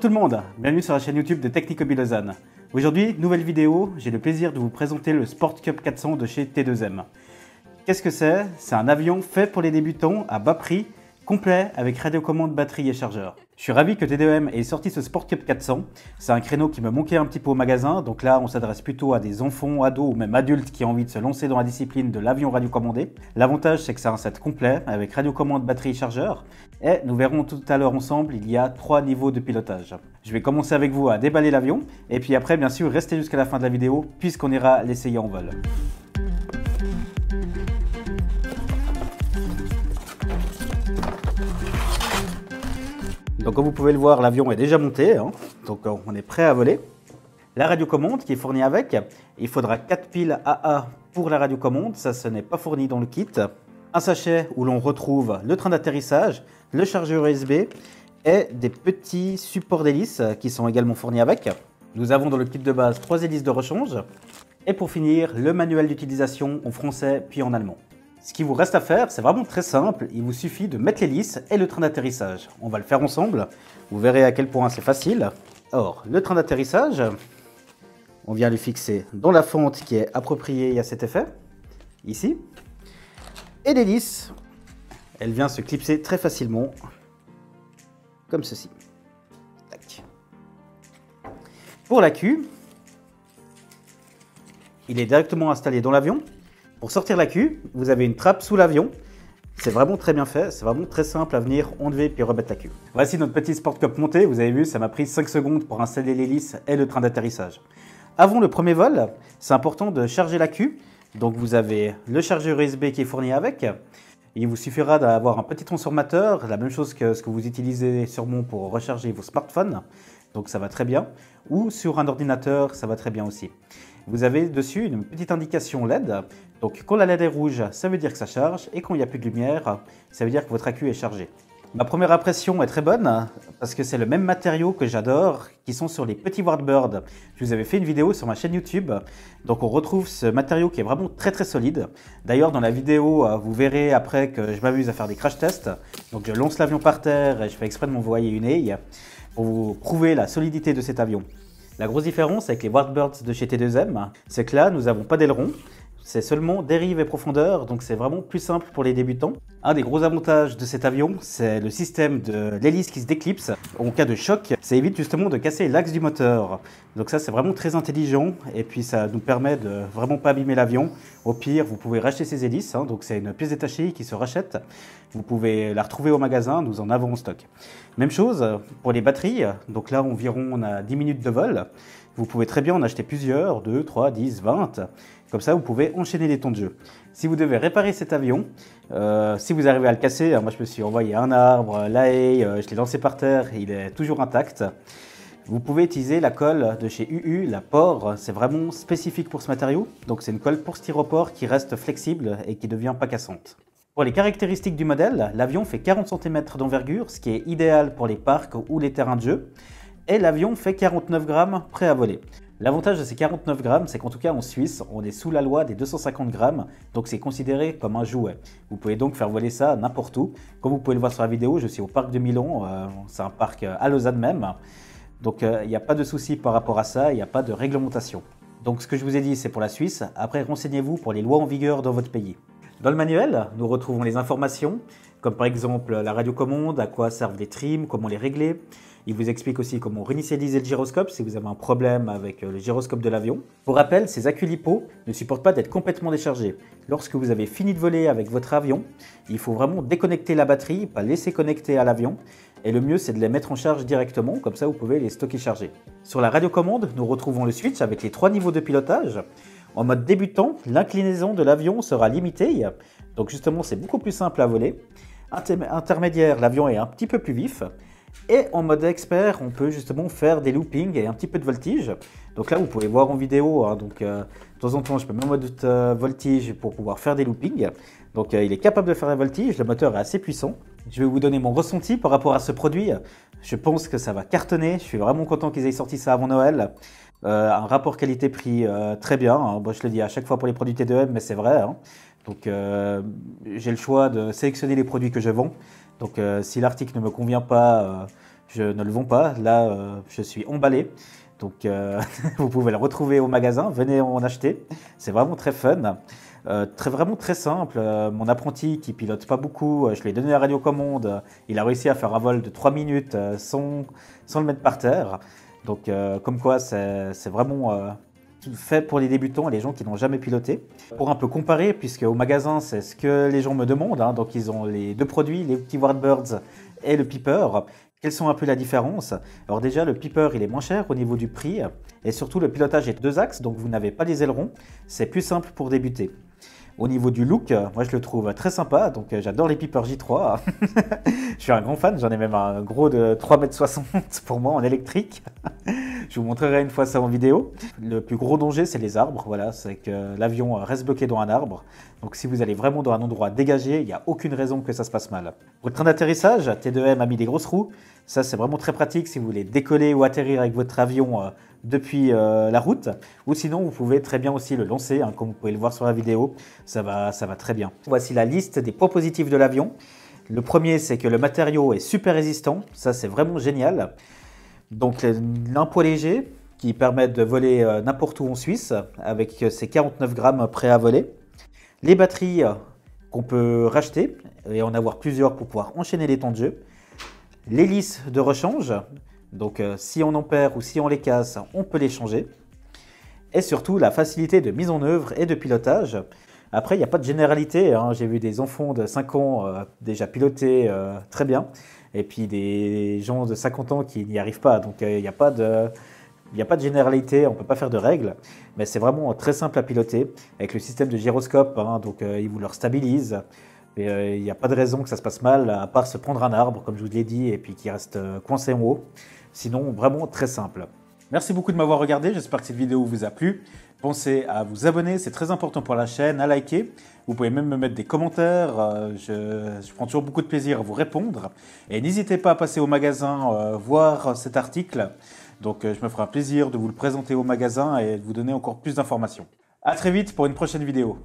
Bonjour tout le monde, bienvenue sur la chaîne YouTube de Technico Lausanne. Aujourd'hui, nouvelle vidéo, j'ai le plaisir de vous présenter le Sport Cup 400 de chez T2M. Qu'est-ce que c'est? C'est un avion fait pour les débutants à bas prix complet avec radiocommande, batterie et chargeur. Je suis ravi que TDM ait sorti ce Sport Cup 400. C'est un créneau qui me manquait un petit peu au magasin, donc là on s'adresse plutôt à des enfants, ados ou même adultes qui ont envie de se lancer dans la discipline de l'avion radiocommandé. L'avantage c'est que c'est un set complet avec radiocommande, batterie et chargeur. Et nous verrons tout à l'heure ensemble, il y a trois niveaux de pilotage. Je vais commencer avec vous à déballer l'avion, et puis après bien sûr restez jusqu'à la fin de la vidéo puisqu'on ira l'essayer en vol. Donc comme vous pouvez le voir, l'avion est déjà monté, hein. donc euh, on est prêt à voler. La radiocommande qui est fournie avec, il faudra 4 piles AA pour la radiocommande, ça ce n'est pas fourni dans le kit. Un sachet où l'on retrouve le train d'atterrissage, le chargeur USB et des petits supports d'hélice qui sont également fournis avec. Nous avons dans le kit de base 3 hélices de rechange. Et pour finir, le manuel d'utilisation en français puis en allemand. Ce qui vous reste à faire, c'est vraiment très simple. Il vous suffit de mettre l'hélice et le train d'atterrissage. On va le faire ensemble. Vous verrez à quel point c'est facile. Or, le train d'atterrissage, on vient le fixer dans la fente qui est appropriée à cet effet, ici. Et l'hélice, elle vient se clipser très facilement, comme ceci. Pour la queue, il est directement installé dans l'avion. Pour sortir la queue, vous avez une trappe sous l'avion. C'est vraiment très bien fait, c'est vraiment très simple à venir enlever puis remettre la queue. Voici notre petit Sport Cup monté, vous avez vu, ça m'a pris 5 secondes pour installer l'hélice et le train d'atterrissage. Avant le premier vol, c'est important de charger la queue. Donc vous avez le chargeur USB qui est fourni avec. Il vous suffira d'avoir un petit transformateur, la même chose que ce que vous utilisez sûrement pour recharger vos smartphones. Donc ça va très bien. Ou sur un ordinateur, ça va très bien aussi. Vous avez dessus une petite indication LED. Donc quand la LED est rouge, ça veut dire que ça charge. Et quand il n'y a plus de lumière, ça veut dire que votre accu est chargé. Ma première impression est très bonne parce que c'est le même matériau que j'adore qui sont sur les petits Warbird. Je vous avais fait une vidéo sur ma chaîne YouTube. Donc on retrouve ce matériau qui est vraiment très très solide. D'ailleurs dans la vidéo vous verrez après que je m'amuse à faire des crash tests. Donc je lance l'avion par terre et je fais exprès de m'envoyer une aille pour vous prouver la solidité de cet avion. La grosse différence avec les Warbirds de chez T2M, c'est que là, nous n'avons pas d'aileron, c'est seulement dérive et profondeur, donc c'est vraiment plus simple pour les débutants. Un des gros avantages de cet avion, c'est le système de l'hélice qui se déclipse. En cas de choc, ça évite justement de casser l'axe du moteur. Donc ça, c'est vraiment très intelligent, et puis ça nous permet de vraiment pas abîmer l'avion. Au pire, vous pouvez racheter ces hélices, hein. donc c'est une pièce détachée qui se rachète. Vous pouvez la retrouver au magasin, nous en avons en stock. Même chose pour les batteries, donc là environ on a 10 minutes de vol. Vous pouvez très bien en acheter plusieurs, 2, 3, 10, 20. Comme ça, vous pouvez enchaîner les temps de jeu. Si vous devez réparer cet avion, euh, si vous arrivez à le casser, moi je me suis envoyé un arbre, la haie, euh, je l'ai lancé par terre, il est toujours intact. Vous pouvez utiliser la colle de chez UU, la POR, c'est vraiment spécifique pour ce matériau. Donc c'est une colle pour styropor qui reste flexible et qui ne devient pas cassante. Pour les caractéristiques du modèle, l'avion fait 40 cm d'envergure, ce qui est idéal pour les parcs ou les terrains de jeu. Et l'avion fait 49 grammes prêt à voler. L'avantage de ces 49 grammes, c'est qu'en tout cas en Suisse, on est sous la loi des 250 grammes, donc c'est considéré comme un jouet. Vous pouvez donc faire voler ça n'importe où. Comme vous pouvez le voir sur la vidéo, je suis au parc de Milan, euh, c'est un parc à Lausanne même, donc euh, il n'y a pas de souci par rapport à ça, il n'y a pas de réglementation. Donc ce que je vous ai dit, c'est pour la Suisse. Après, renseignez-vous pour les lois en vigueur dans votre pays. Dans le manuel, nous retrouvons les informations, comme par exemple la radiocommande, à quoi servent les trims, comment les régler. Il vous explique aussi comment réinitialiser le gyroscope si vous avez un problème avec euh, le gyroscope de l'avion. Pour rappel, ces accus lipo ne supportent pas d'être complètement déchargés. Lorsque vous avez fini de voler avec votre avion, il faut vraiment déconnecter la batterie, pas laisser connecter à l'avion. Et le mieux, c'est de les mettre en charge directement, comme ça vous pouvez les stocker chargés. Sur la radiocommande, nous retrouvons le switch avec les trois niveaux de pilotage. En mode débutant, l'inclinaison de l'avion sera limitée, donc justement c'est beaucoup plus simple à voler. Intermédiaire, l'avion est un petit peu plus vif. Et en mode expert, on peut justement faire des loopings et un petit peu de voltige. Donc là, vous pouvez voir en vidéo. Hein, donc euh, de temps en temps, je peux mettre en mode euh, voltige pour pouvoir faire des loopings. Donc euh, il est capable de faire la voltige. Le moteur est assez puissant. Je vais vous donner mon ressenti par rapport à ce produit. Je pense que ça va cartonner. Je suis vraiment content qu'ils aient sorti ça avant Noël. Euh, un rapport qualité-prix très bien. Hein. je le dis à chaque fois pour les produits T2M, mais c'est vrai. Hein. Donc, euh, j'ai le choix de sélectionner les produits que je vends. Donc, si l'article ne me convient pas, je ne le vends pas. Là, je suis emballé. Donc vous pouvez le retrouver au magasin, venez en acheter. C'est vraiment très fun. très, vraiment très simple. mon apprenti qui pilote pas beaucoup, je lui ai donné la radiocommande. il a réussi à faire un vol de 3 minutes sans, sans le mettre par terre. Donc, comme quoi, c'est vraiment fait pour les débutants et les gens qui n'ont jamais piloté. Pour un peu comparer, puisque au magasin, c'est ce que les gens me demandent. Hein. donc, ils ont les deux produits, les petits Warbirds et le Piper. Quelles sont un peu la différence? Alors déjà, le Piper, il est moins cher au niveau du prix. Et surtout, le pilotage est deux axes, donc vous n'avez pas les ailerons. C'est plus simple pour débuter. Au niveau du look, moi je le trouve très sympa, donc j'adore les Piper J3. je suis un grand fan, j'en ai même un gros de 3,60 m pour moi en électrique. Je vous montrerai une fois ça en vidéo. Le plus gros danger, c'est les arbres. Voilà, c'est que l'avion reste bloqué dans un arbre. Donc si vous allez vraiment dans un endroit dégagé, il n'y a aucune raison que ça se passe mal. Pour le train d'atterrissage, T2M a mis des grosses roues. Ça, c'est vraiment très pratique si vous voulez décoller ou atterrir avec votre avion euh, depuis euh, la route. Ou sinon, vous pouvez très bien aussi le lancer, hein, comme vous pouvez le voir sur la vidéo. Ça va, ça va très bien. Voici la liste des points positifs de l'avion. Le premier, c'est que le matériau est super résistant. Ça, c'est vraiment génial. Donc, poids léger qui permet de voler euh, n'importe où en Suisse avec ses 49 grammes prêts à voler. Les batteries qu'on peut racheter et en avoir plusieurs pour pouvoir enchaîner les temps de jeu. L'hélice de rechange, donc euh, si on en perd ou si on les casse, on peut les changer. Et surtout la facilité de mise en œuvre et de pilotage. Après, il n'y a pas de généralité. Hein. J'ai vu des enfants de 5 ans euh, déjà piloter euh, très bien. Et puis des gens de 50 ans qui n'y arrivent pas. Donc il n'y a pas de... A pas de généralité, on ne peut pas faire de règles, mais c'est vraiment très simple à piloter avec le système de gyroscope. Hein. donc il vous le stabilise, euh, il n'y a pas de raison que ça se passe mal, à part se prendre un arbre, comme je vous l'ai dit, et puis qui reste euh, coincé en haut. Sinon, vraiment très simple. Merci beaucoup de m'avoir regardé, j'espère que cette vidéo vous a plu. Pensez à vous abonner, c'est très important pour la chaîne, à liker. Vous pouvez même me mettre des commentaires, euh, je, prends toujours beaucoup de plaisir à vous répondre. Et n'hésitez pas à passer au magasin voir cet article. Donc je me ferai un plaisir de vous le présenter au magasin et de vous donner encore plus d'informations. A très vite pour une prochaine vidéo.